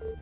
Thank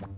What?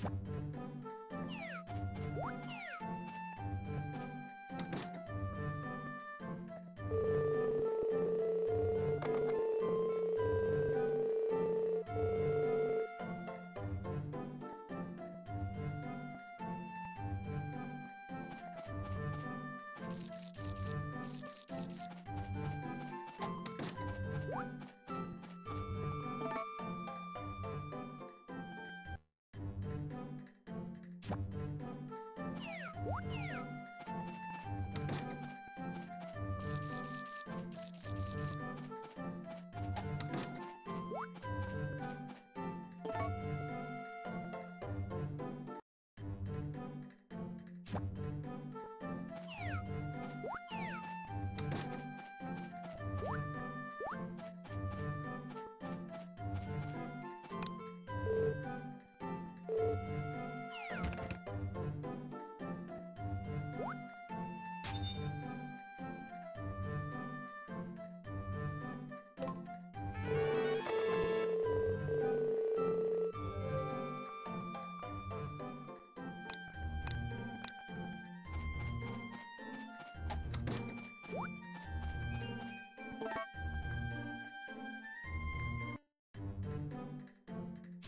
What? you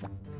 you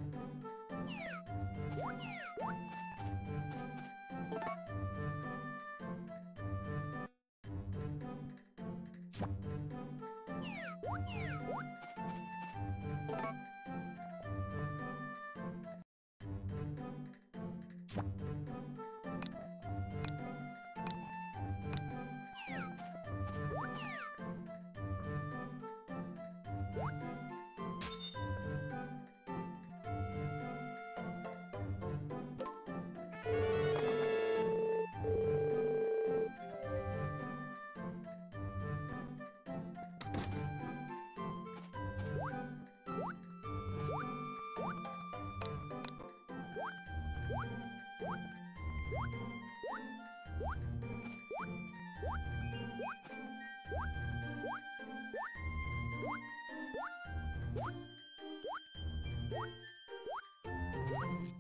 What?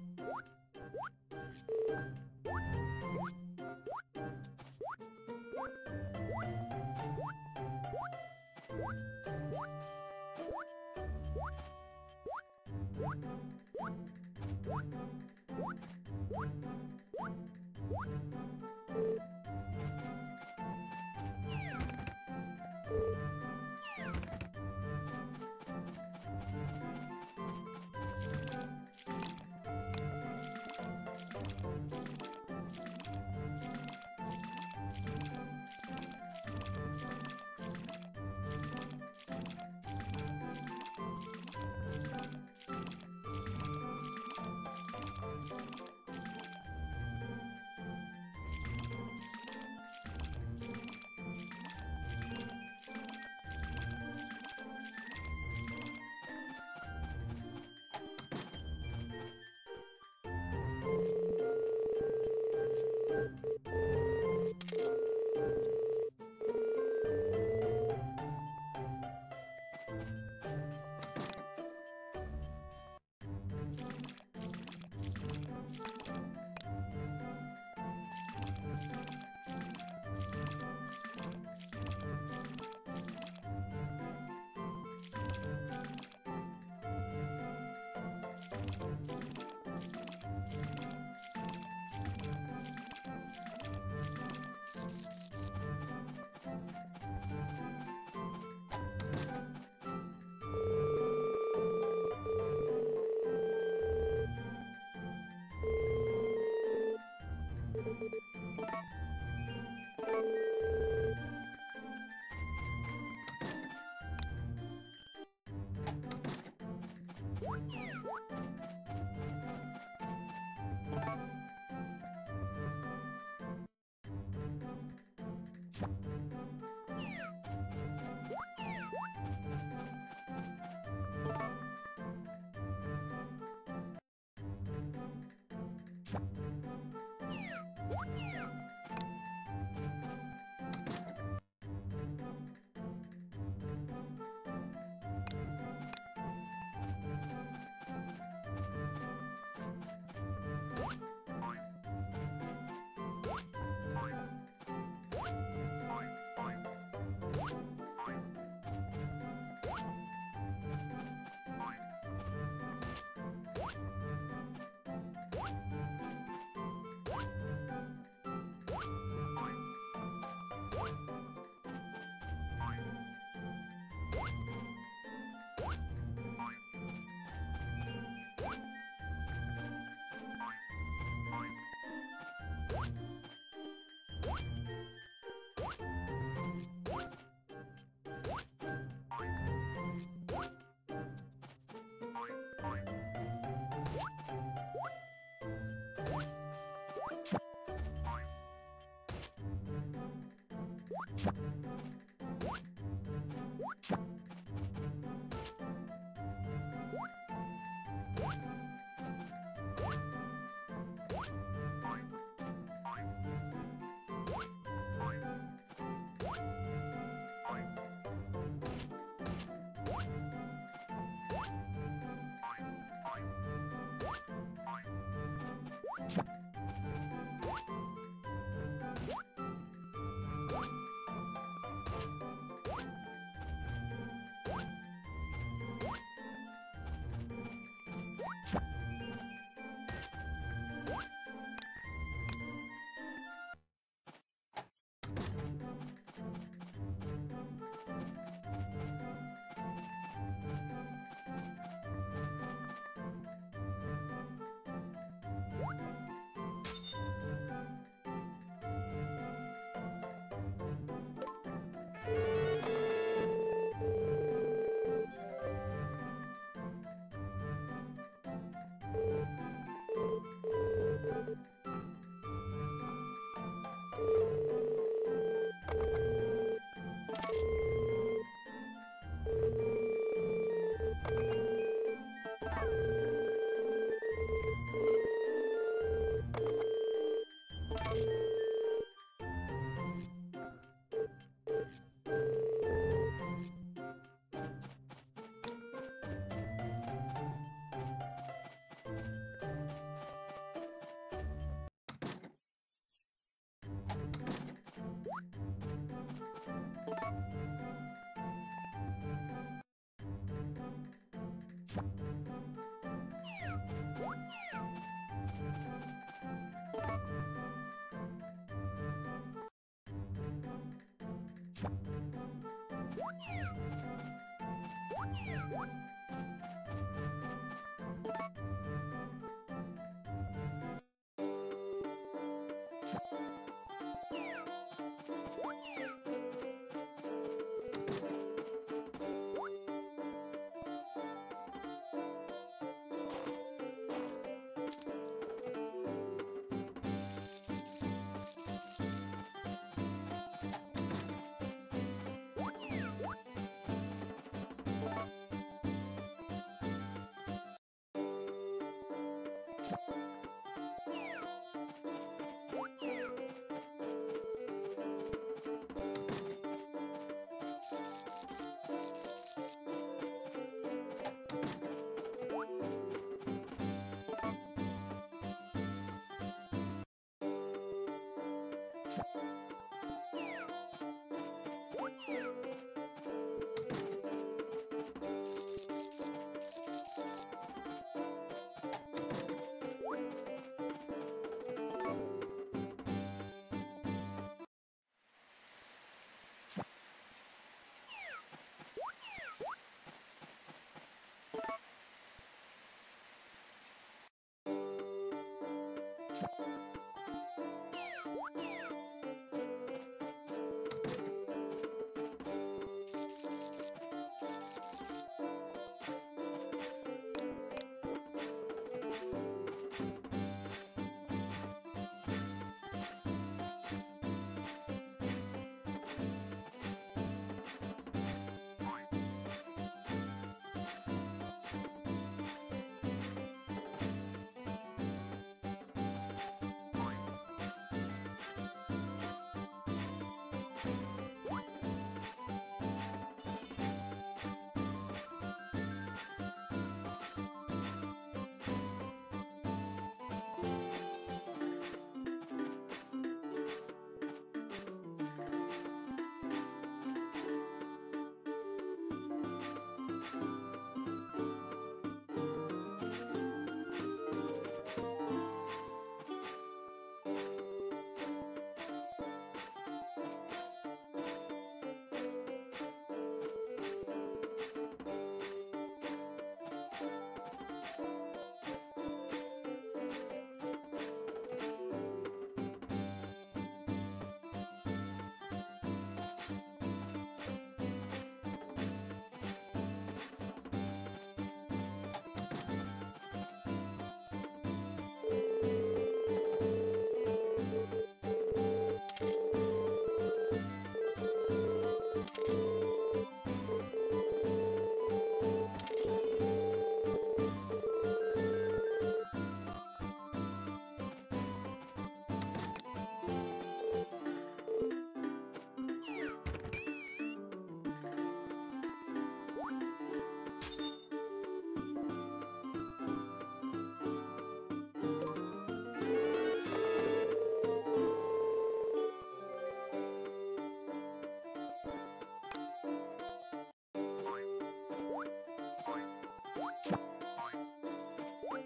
What?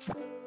Bye.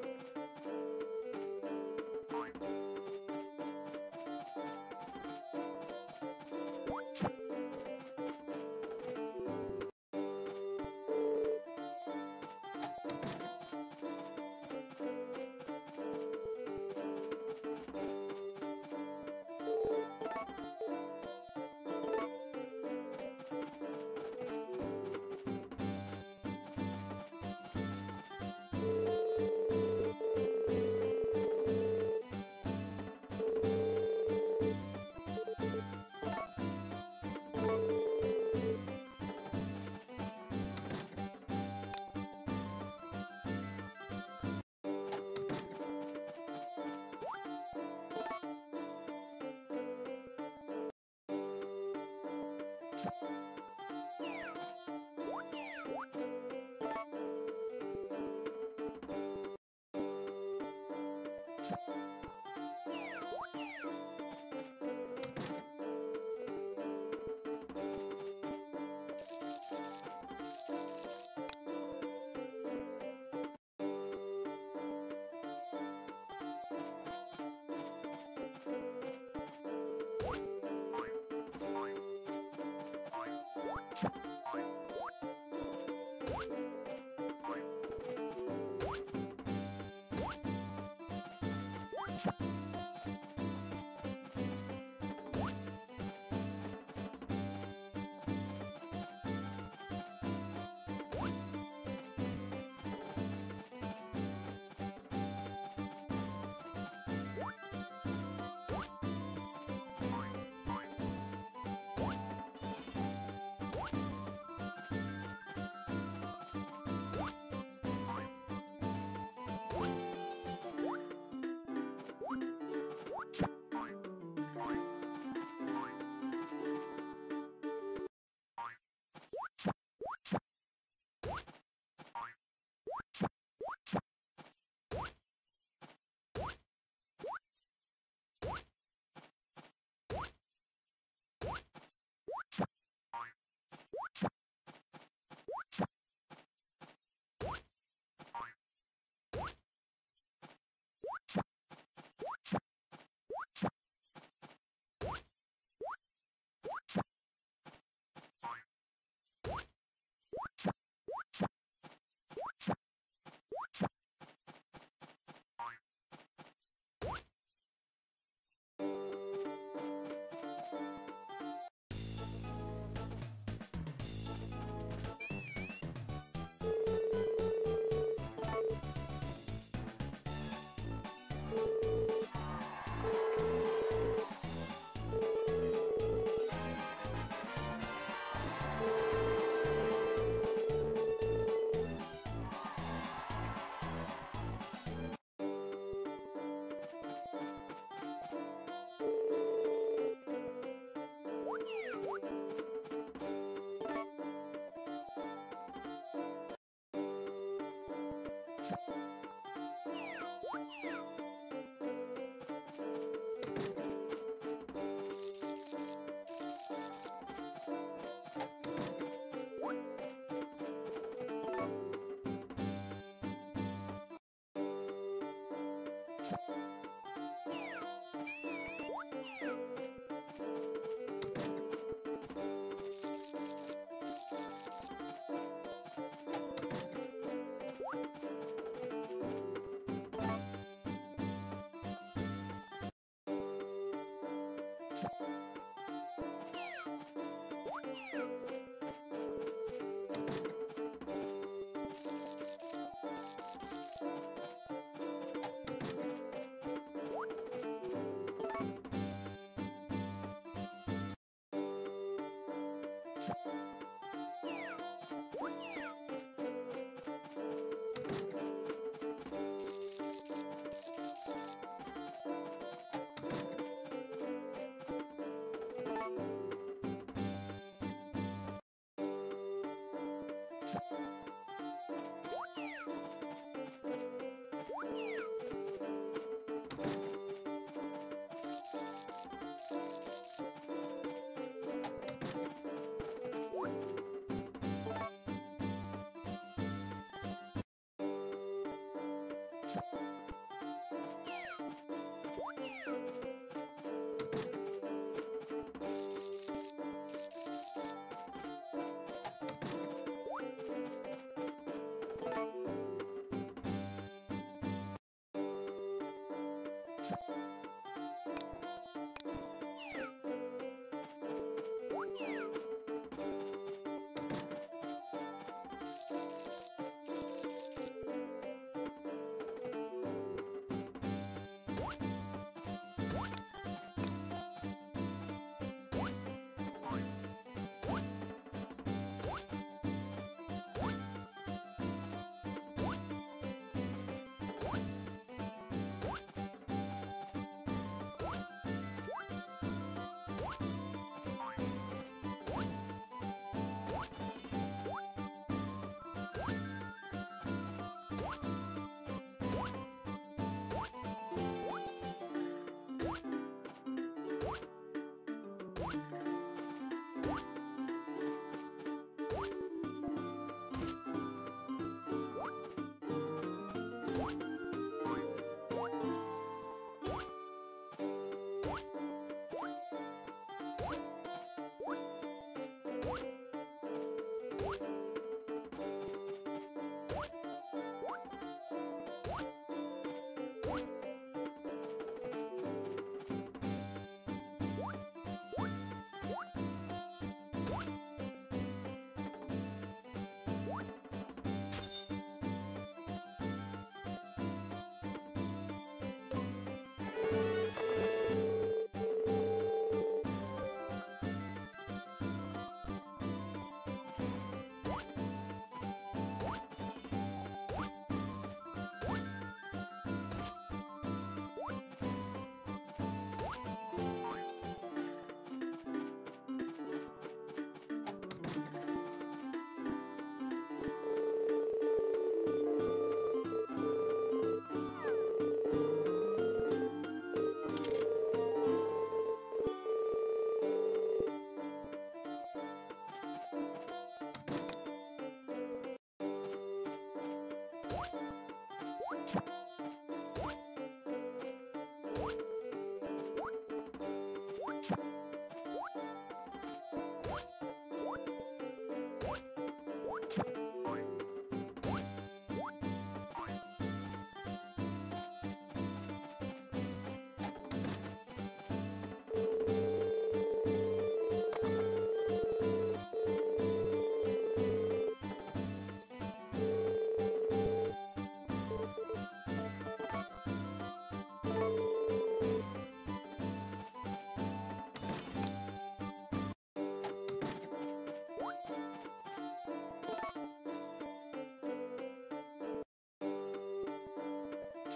Bye. ました。you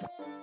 you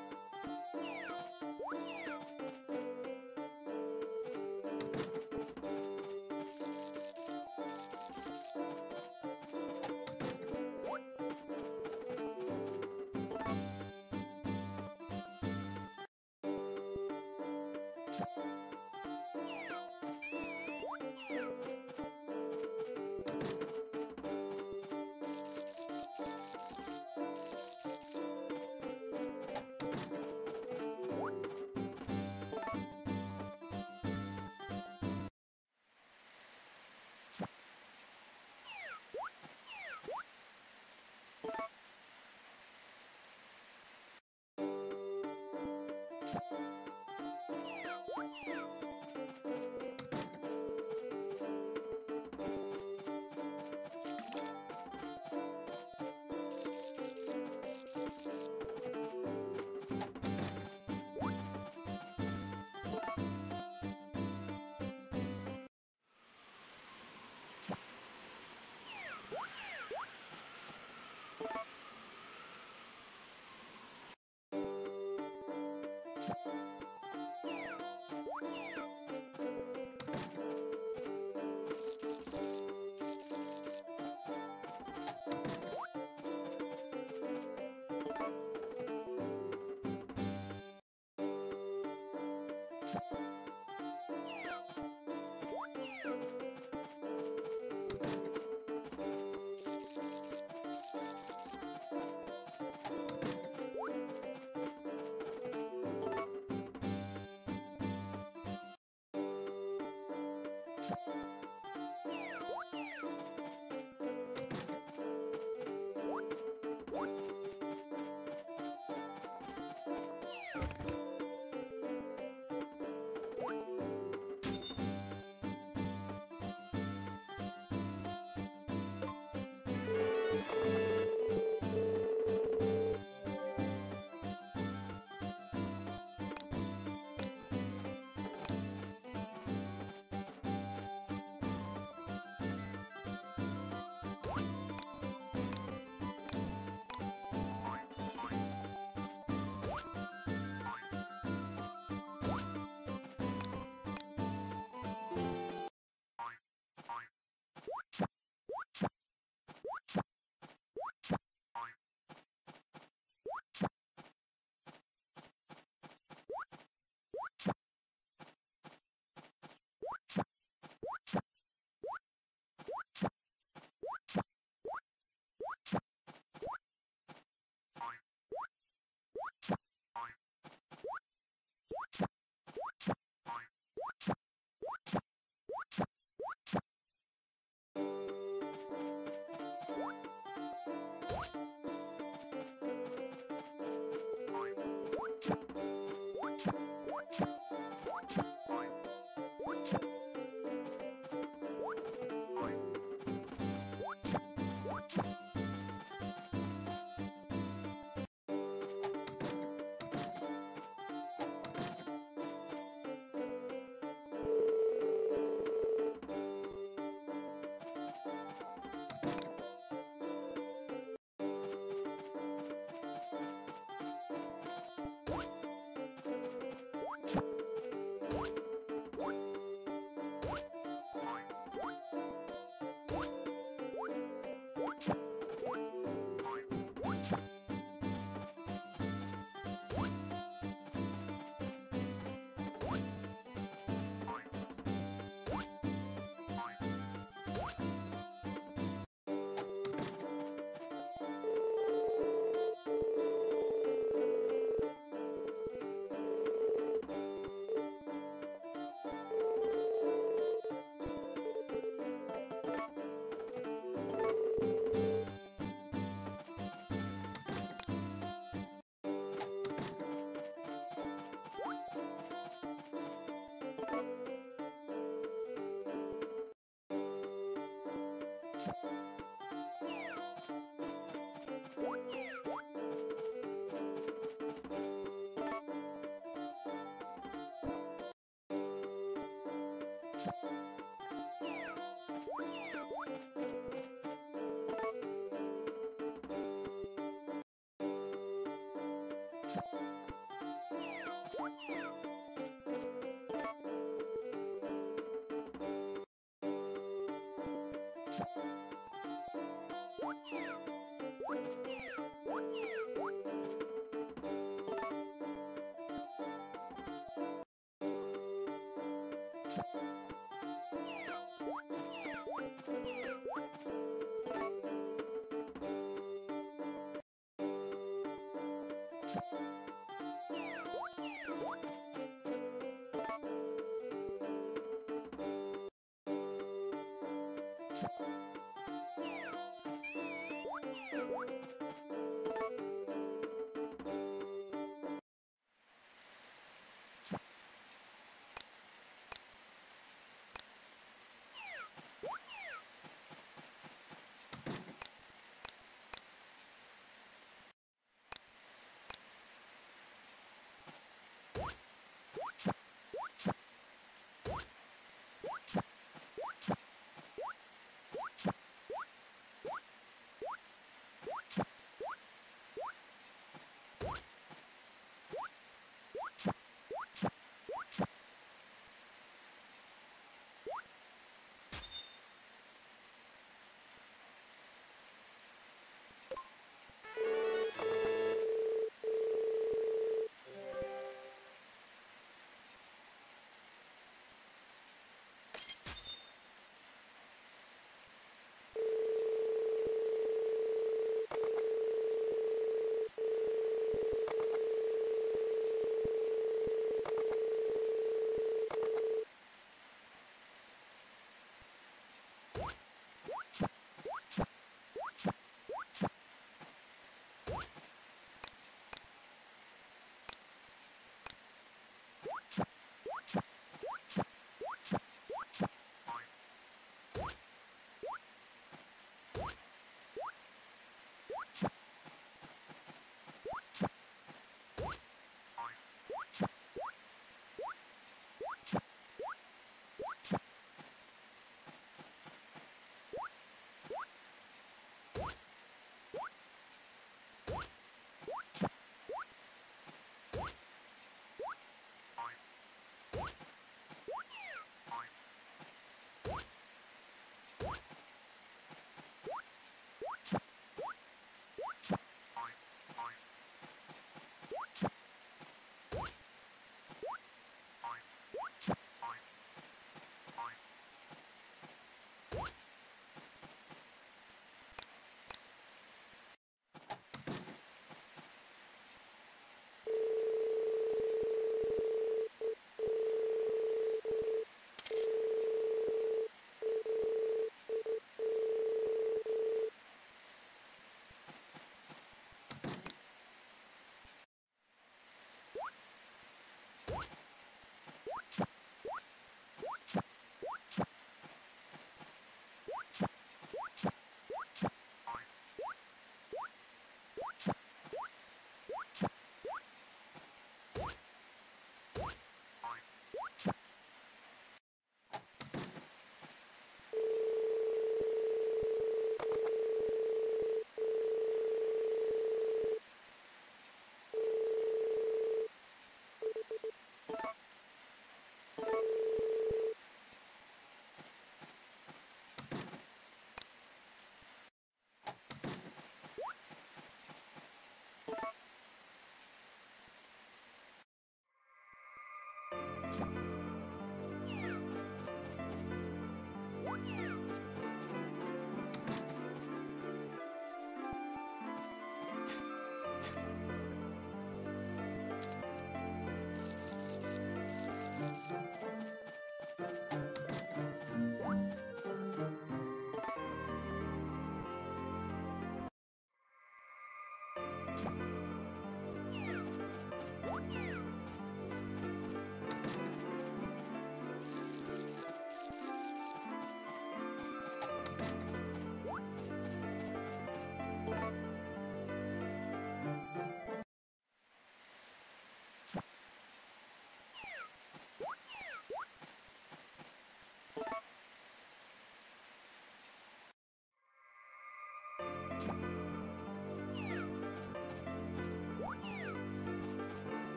you you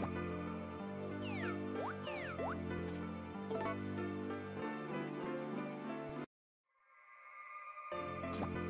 Thank you.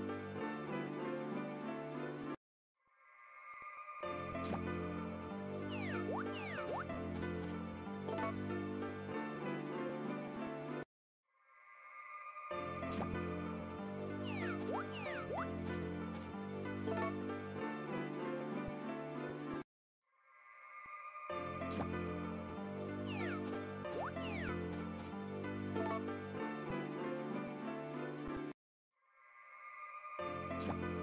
감사합니다.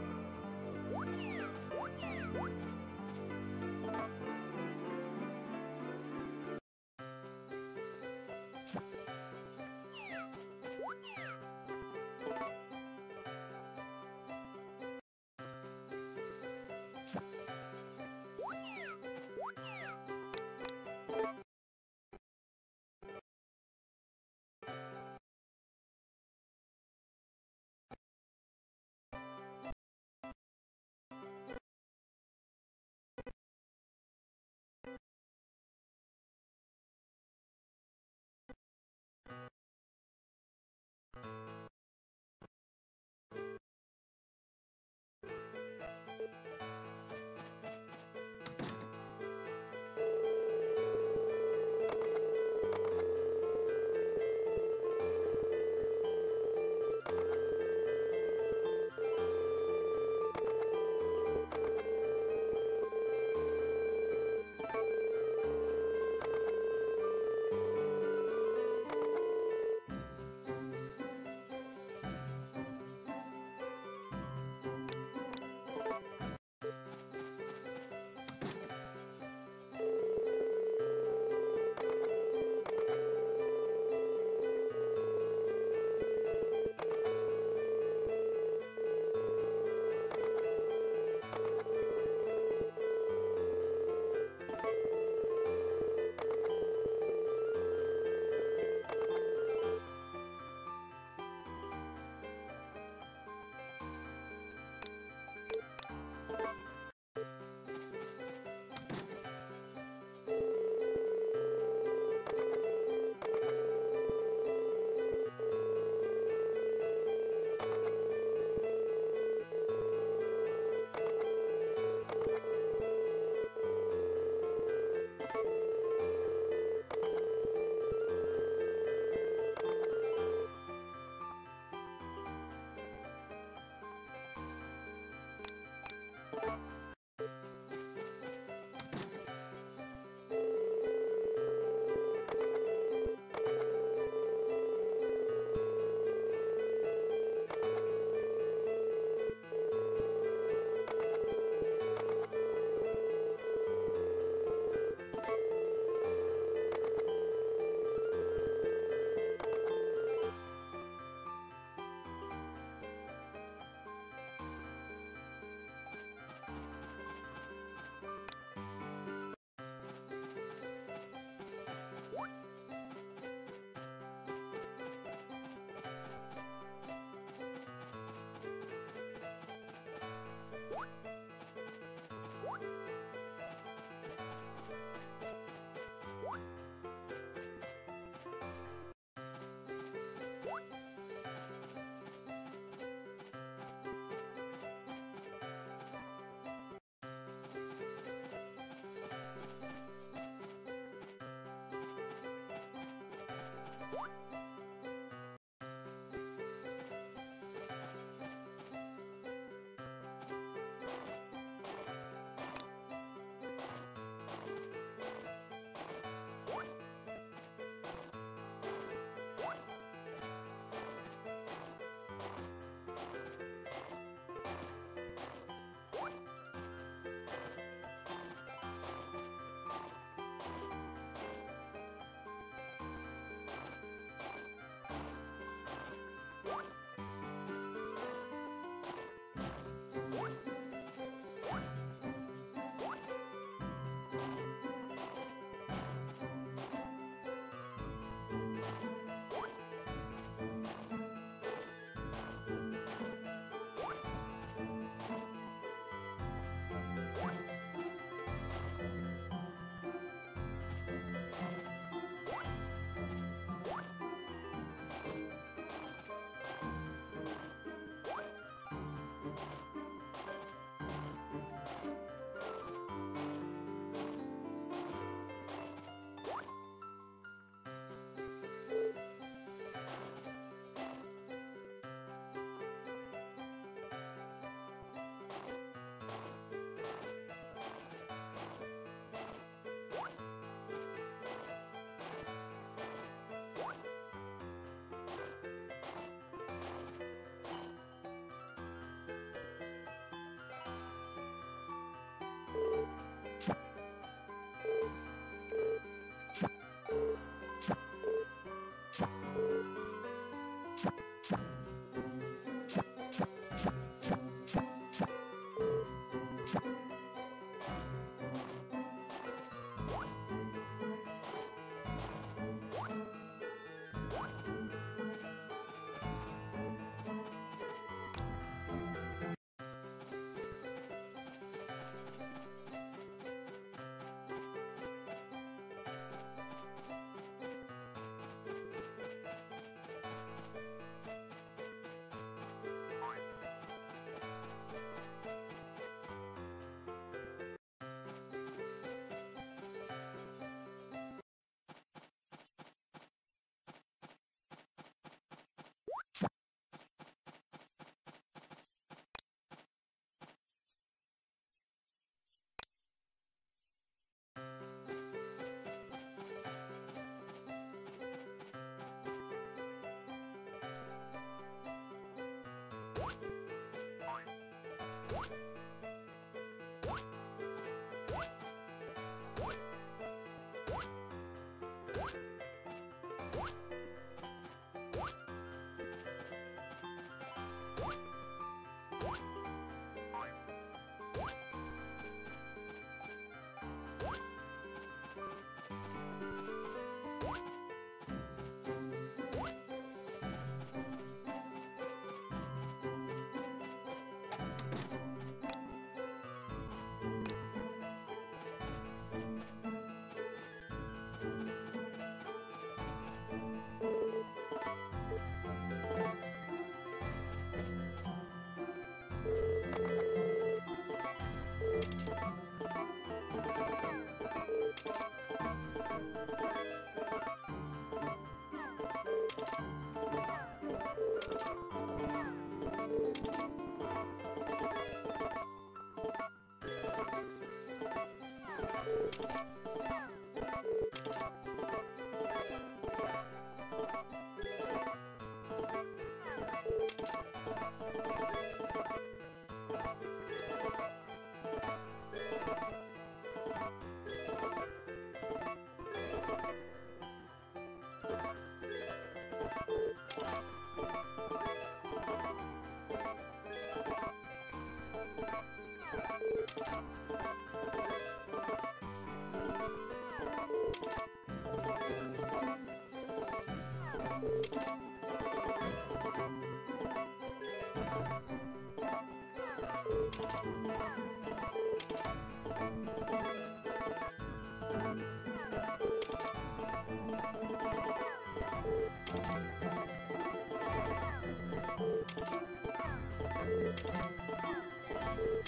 What?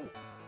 Uh.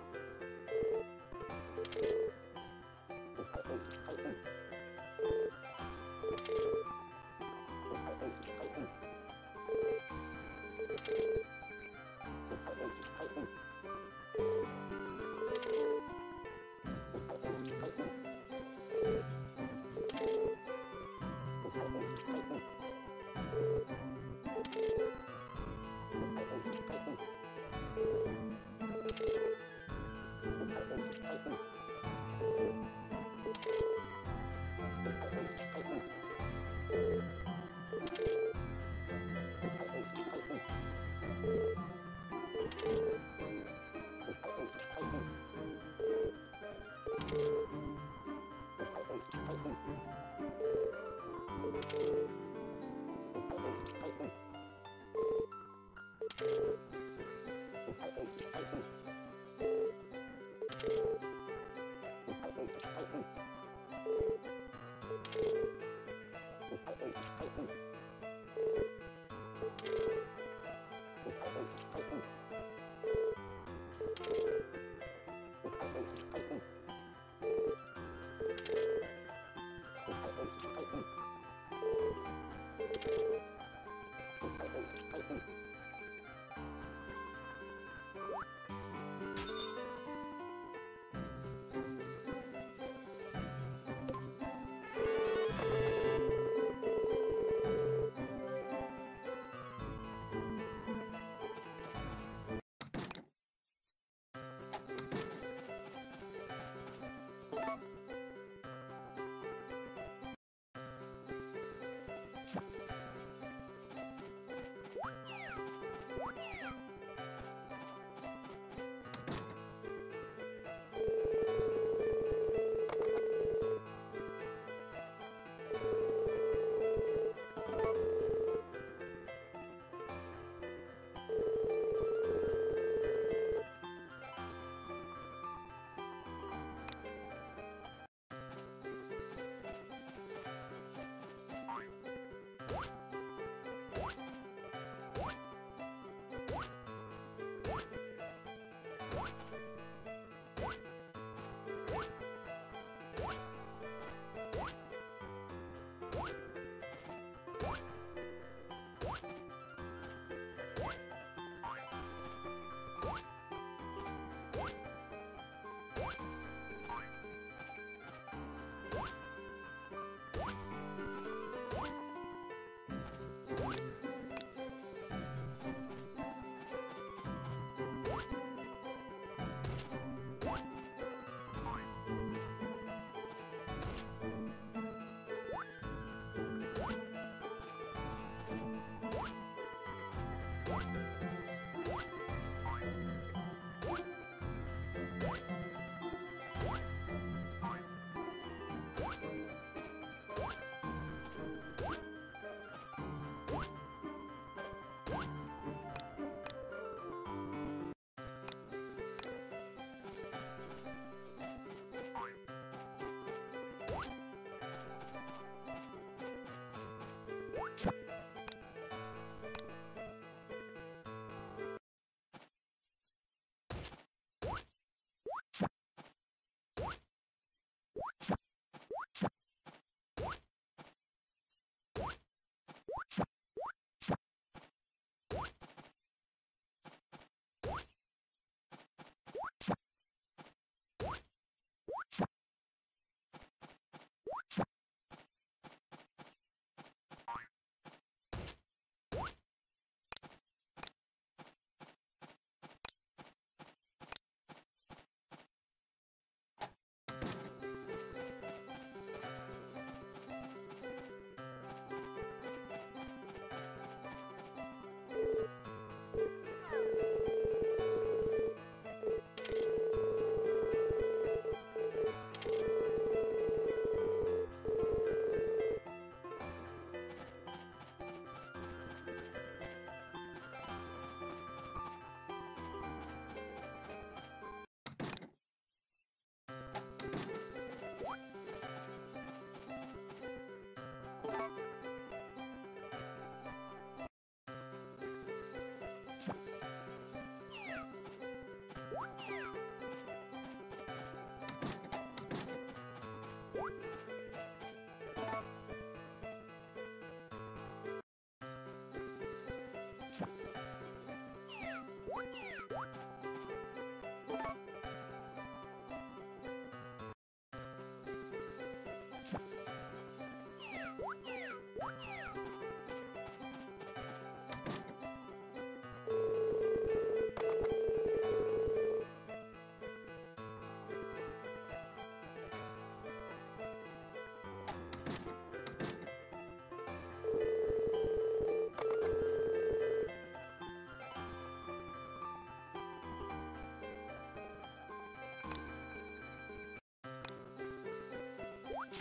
Yeah.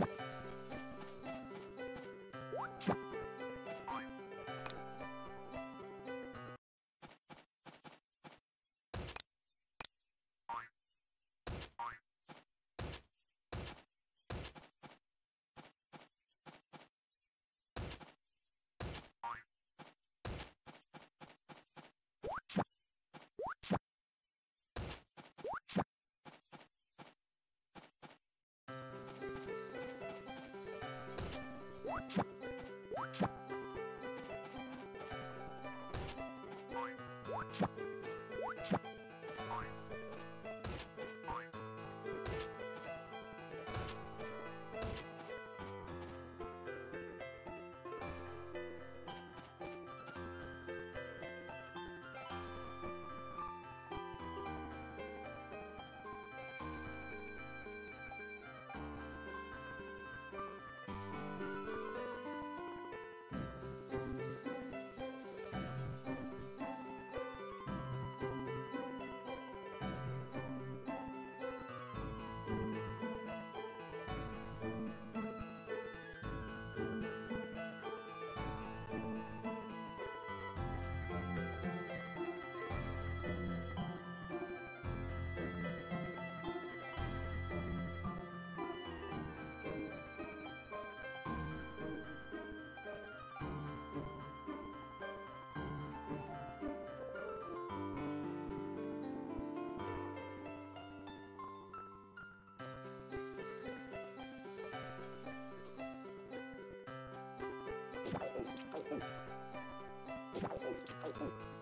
you Oh, oh, oh.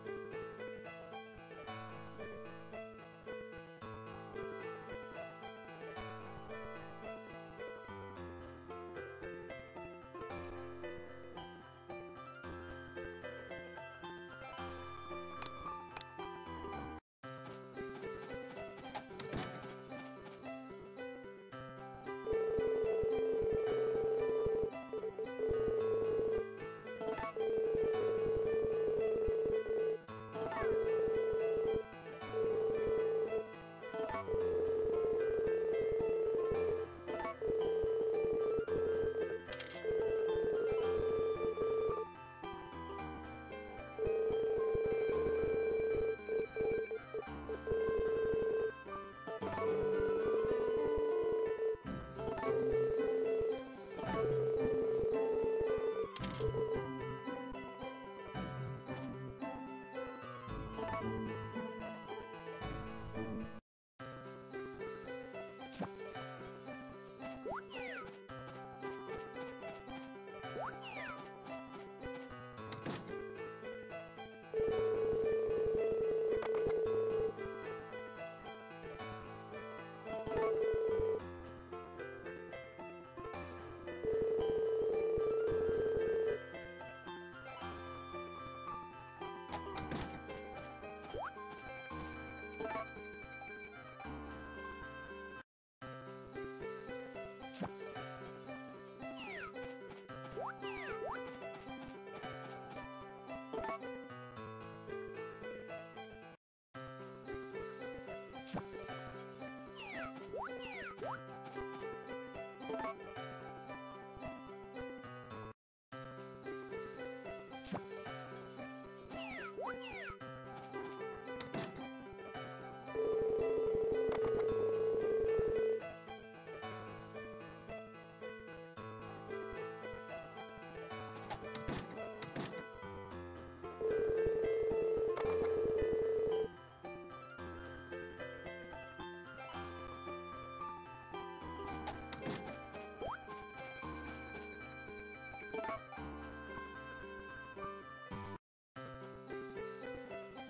Thank you.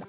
わあ!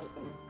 helping.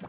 Yeah.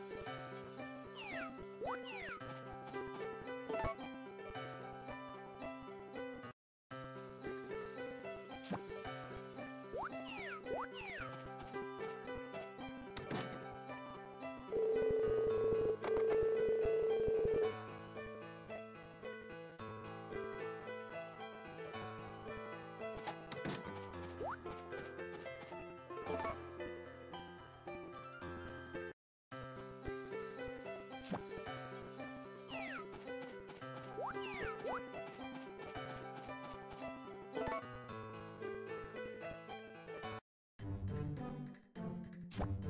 you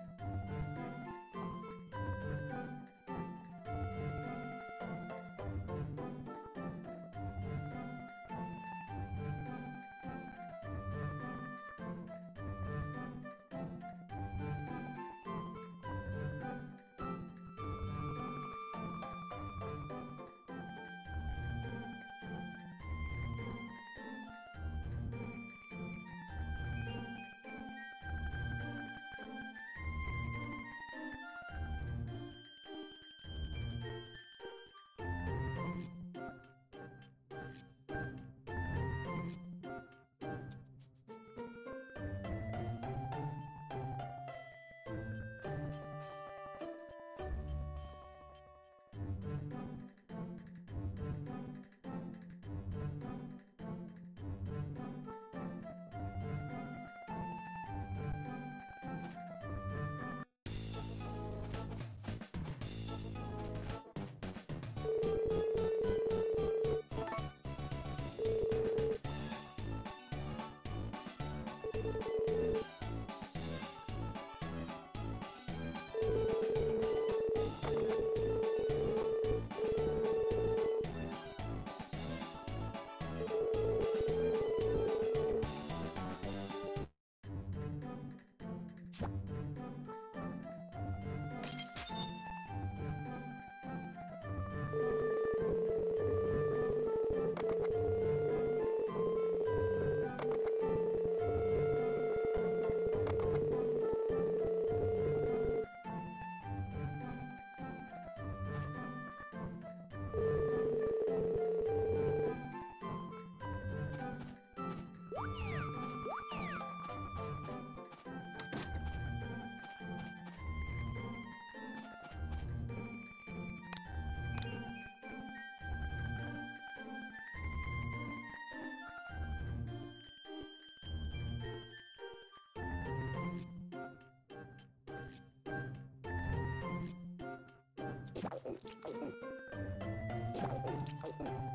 Thank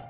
you.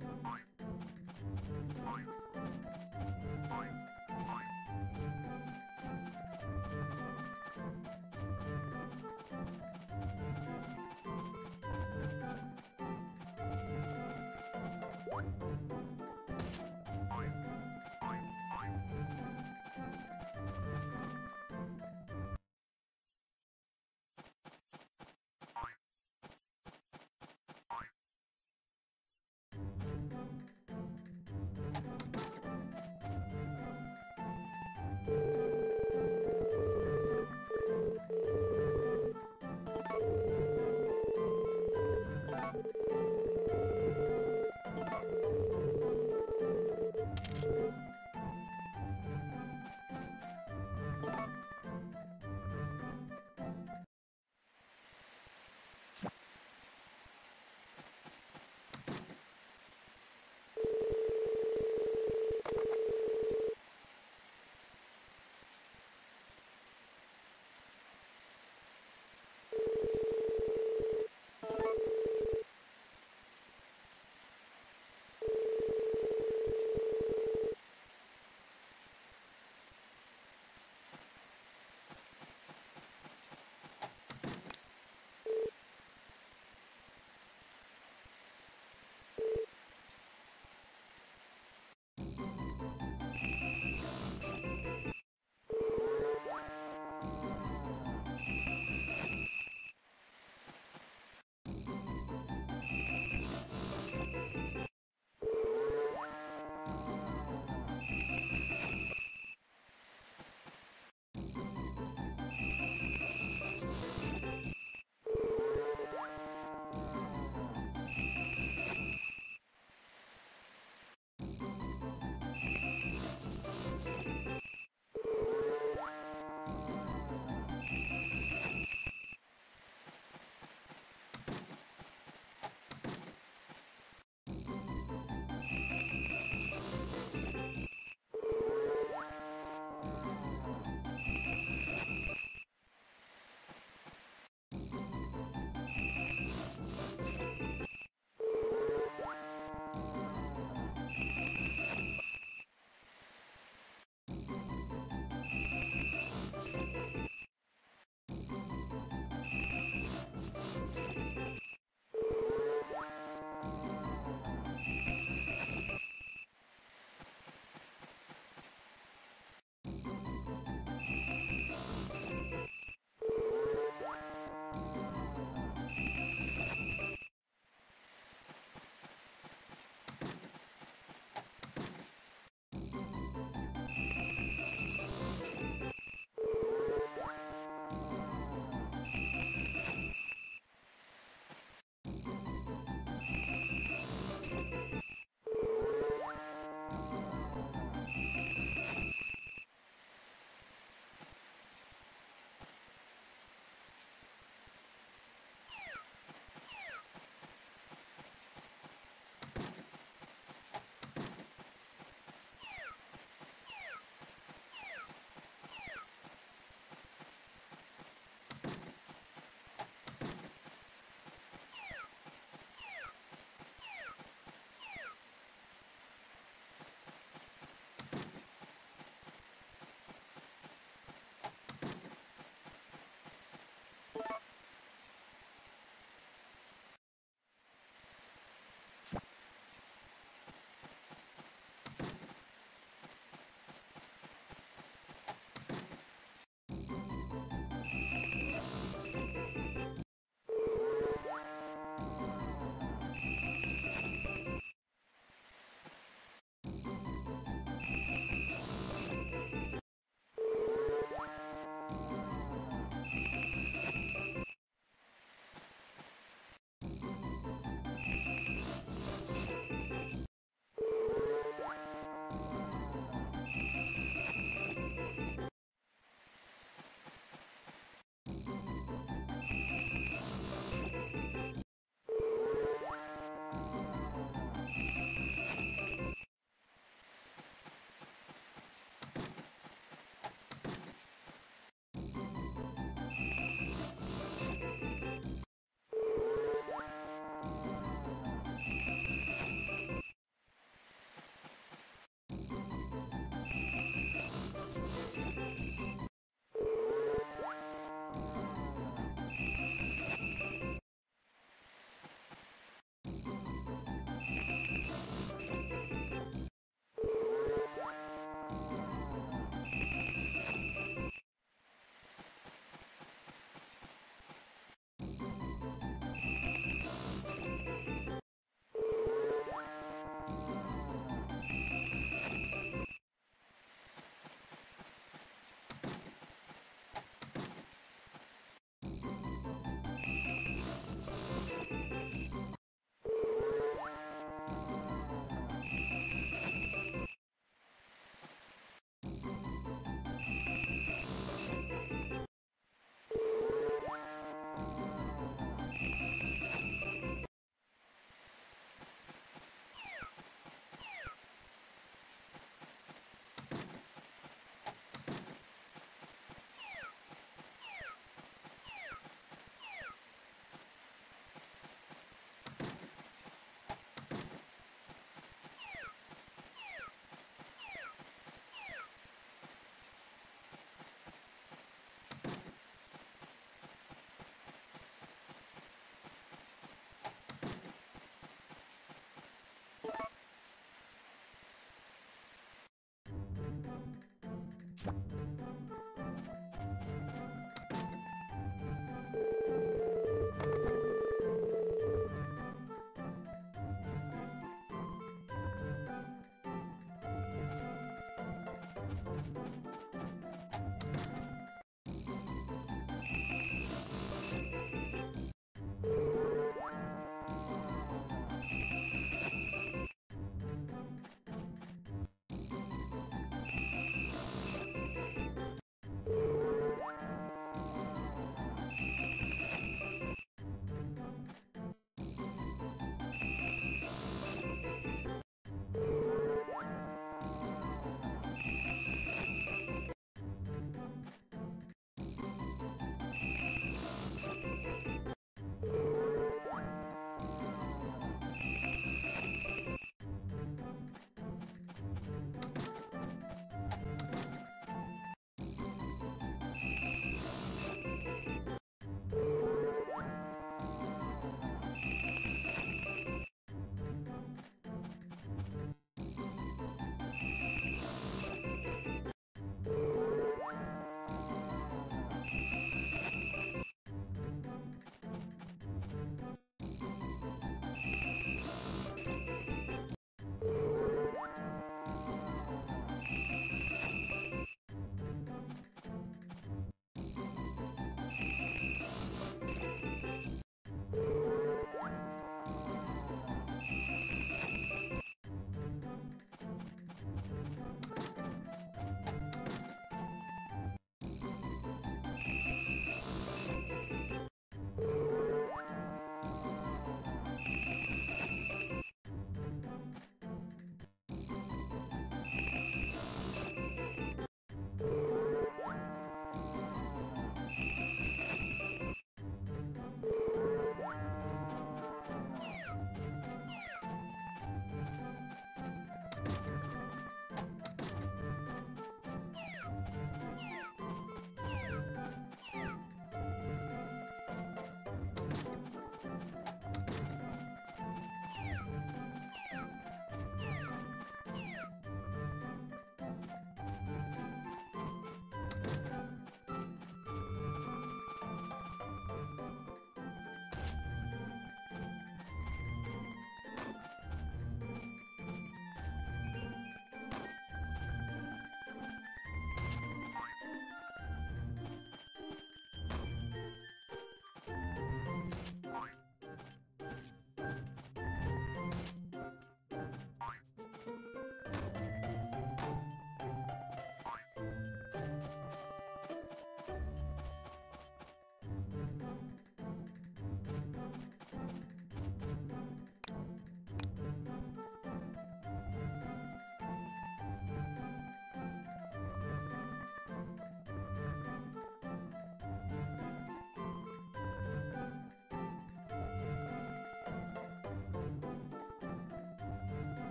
Bye.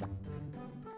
Música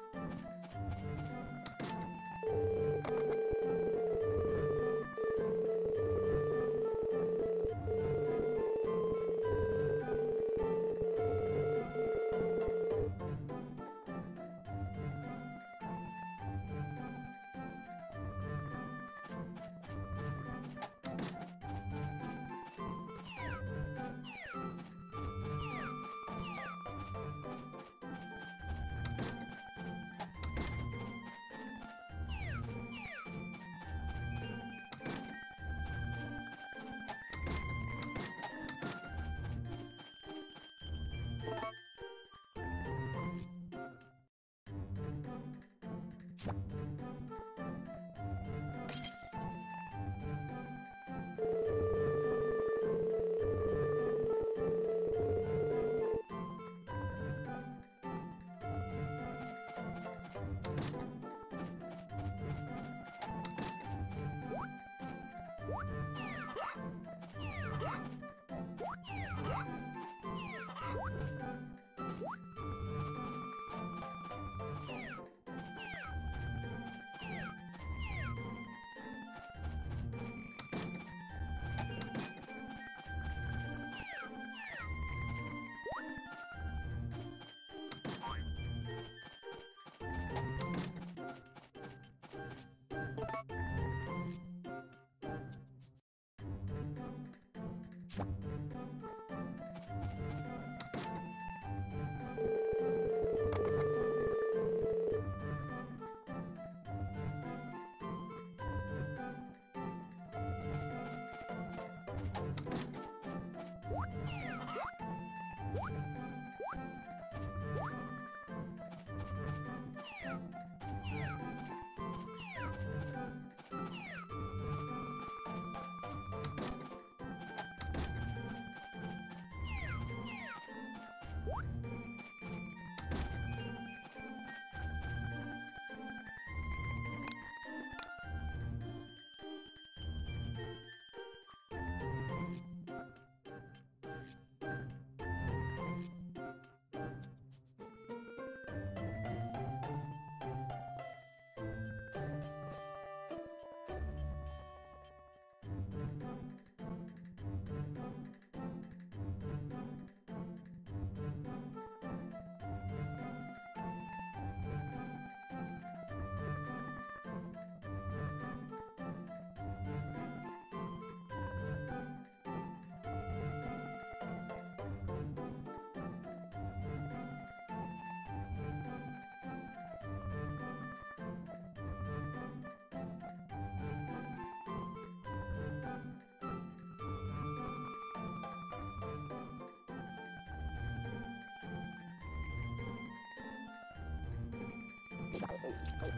oh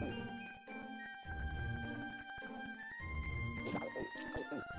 you.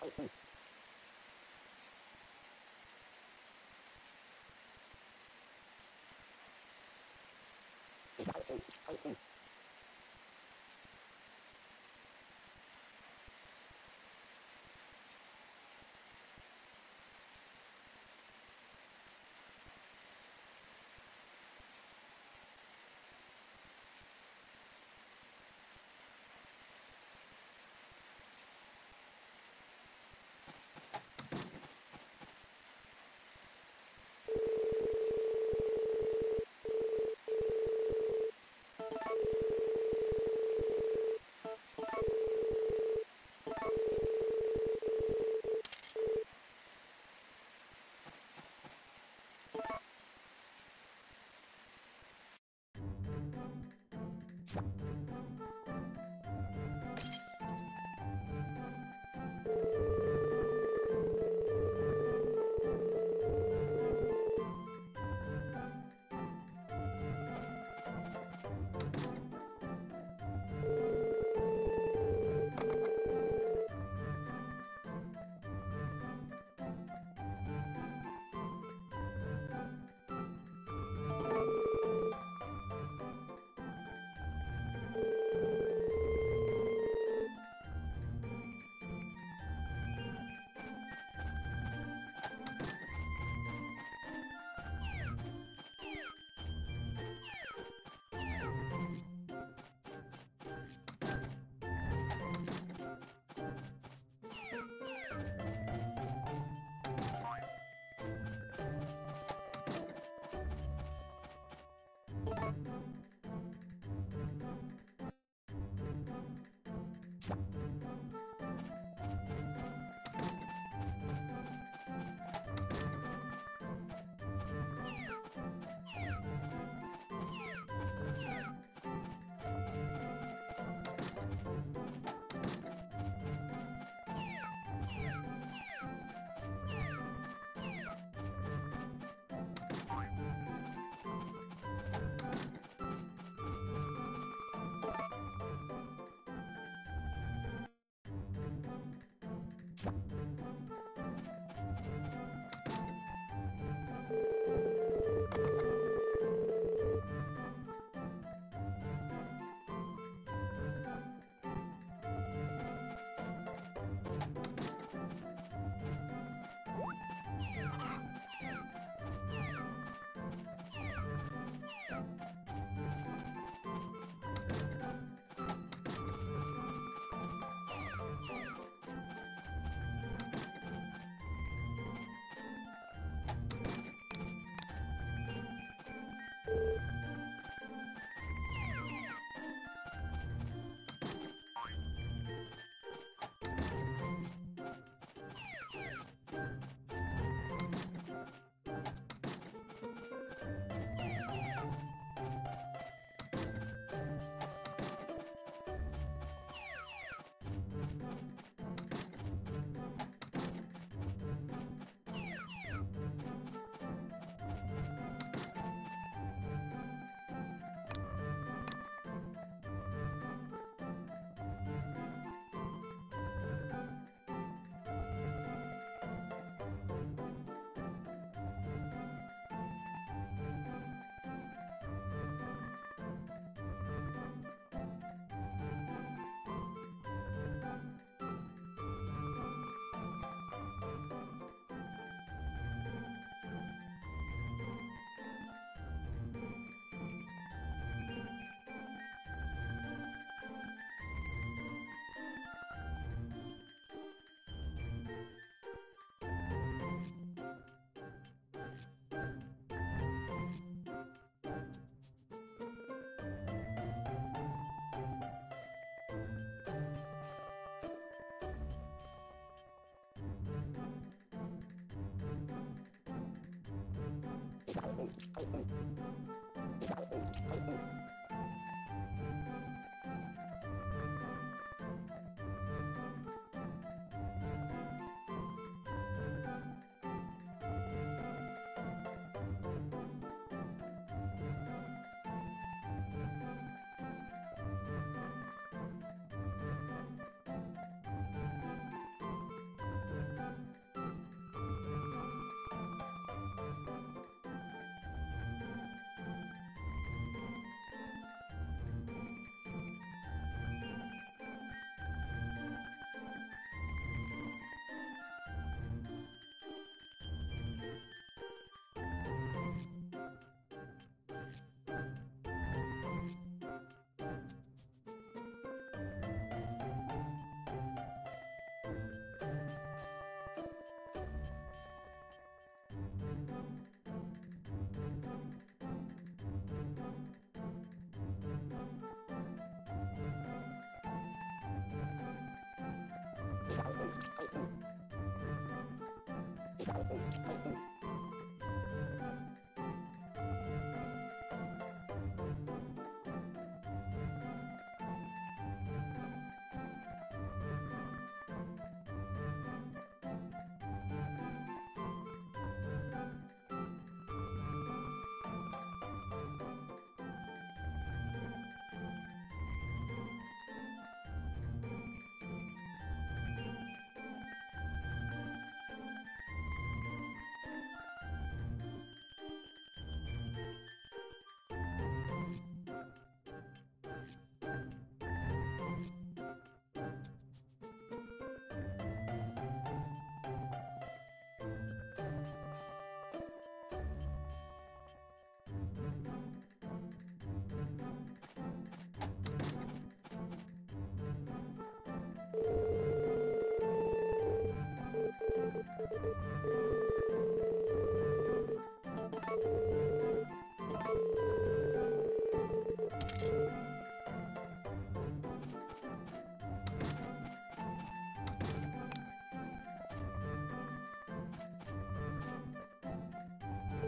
Thank you. アウト!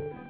Thank you.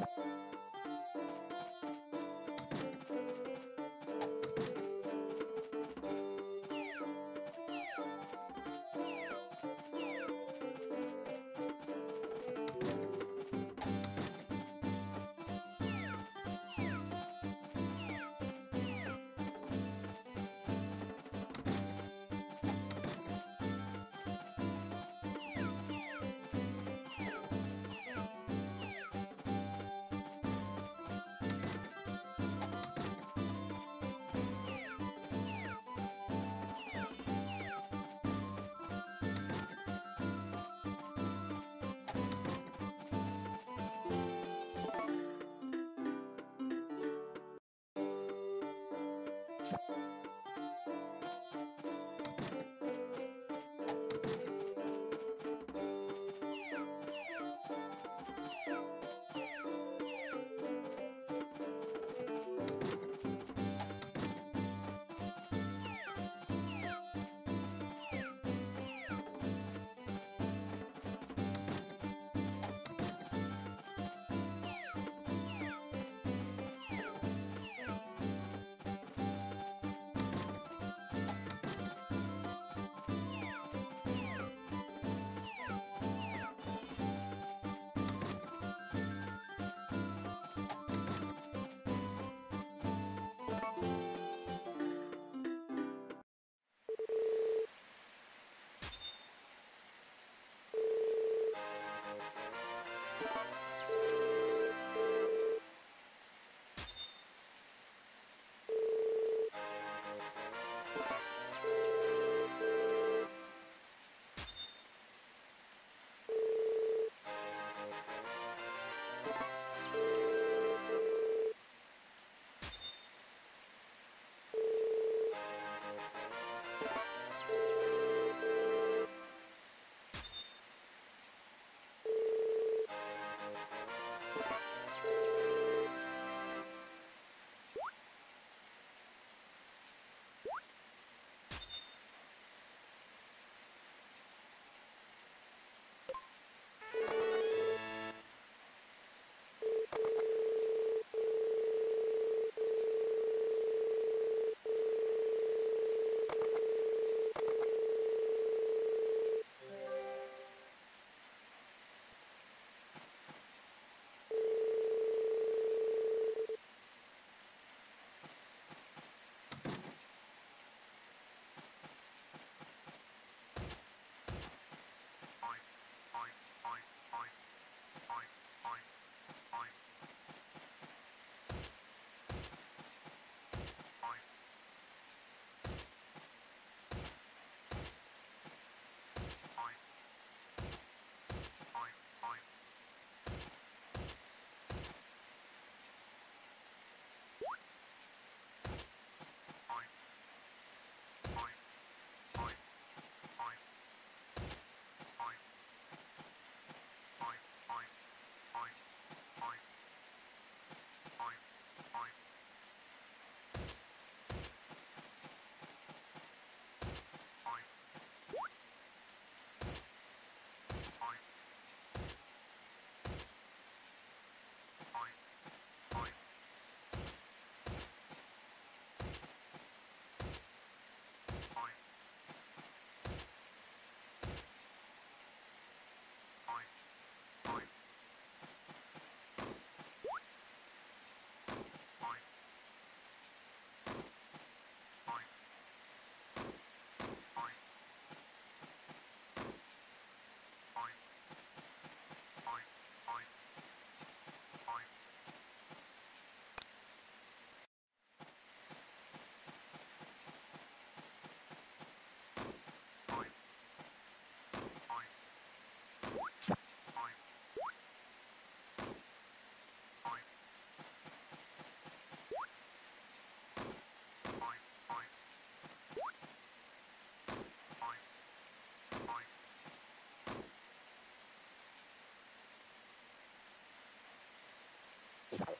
Bye.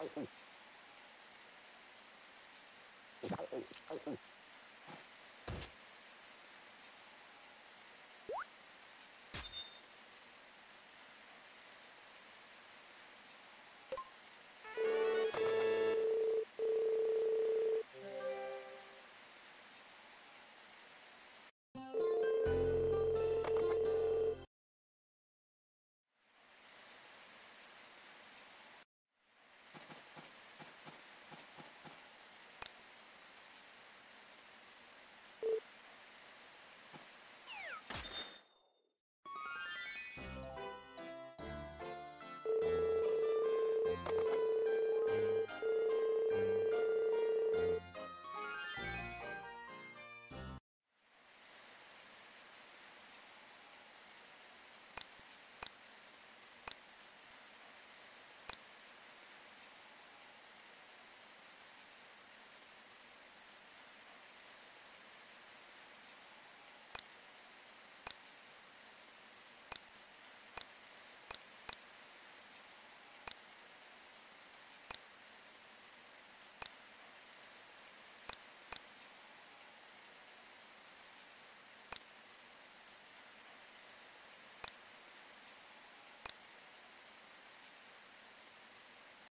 Oh, oh.